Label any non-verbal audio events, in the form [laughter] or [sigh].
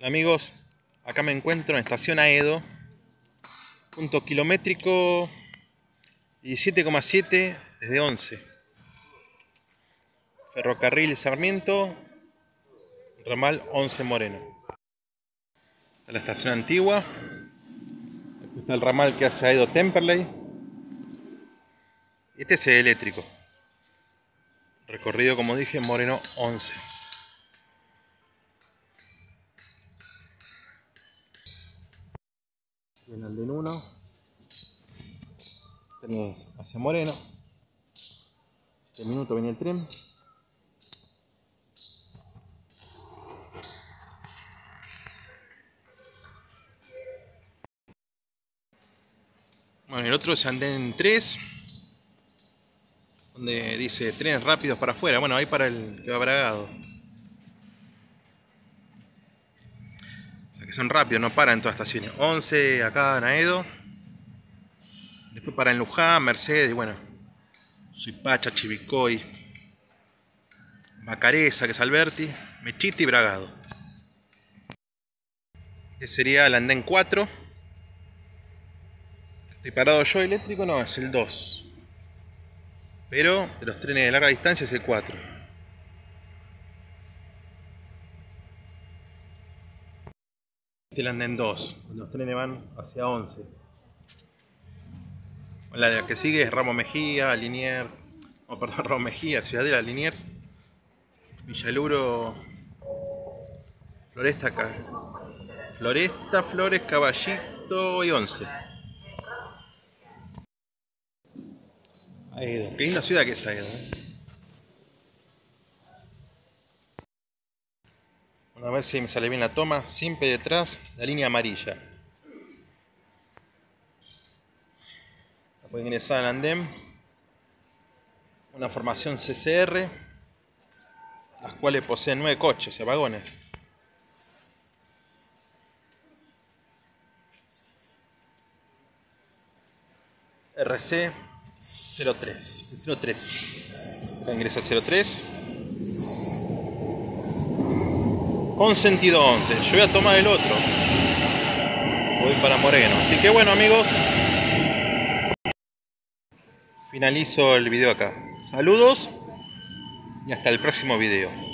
Amigos, acá me encuentro en estación Aedo, punto kilométrico 17,7 desde 11. Ferrocarril Sarmiento, ramal 11 Moreno. Esta la estación antigua. Aquí está el ramal que hace Aedo Temperley. Este es el eléctrico. Recorrido, como dije, Moreno 11. En Alden 1 tenés hacia Moreno. 7 minutos viene el tren bueno el otro es Anden 3 donde dice trenes rápidos para afuera. Bueno ahí para el que va bragado que son rápidos, no paran en todas estaciones. 11 acá en. Después para en Luján, Mercedes, bueno. Suipacha, Chivicoy. Macareza, que es Alberti. Mechiti y Bragado. Este sería el andén 4. Estoy parado yo eléctrico, no, es el 2. Pero de los trenes de larga distancia es el 4. El andén 2, los trenes van hacia 11. La que sigue es Ramo Mejía, Liniers, oh, perdón, [laughs] Ramo Mejía, Ciudadela, Liniers, Villaluro, Floresta, Floresta, Flores, Caballito y 11. Aedo, qué linda ciudad que es Aedo. ¿eh? A ver si me sale bien la toma. Siempre detrás, la línea amarilla. Pueden ingresar al andén. Una formación CCR, las cuales poseen nueve coches, y vagones. RC 03, 03. Ingresa 03 con sentido 11. Yo voy a tomar el otro. Voy para Moreno. Así que bueno amigos. Finalizo el video acá. Saludos y hasta el próximo video.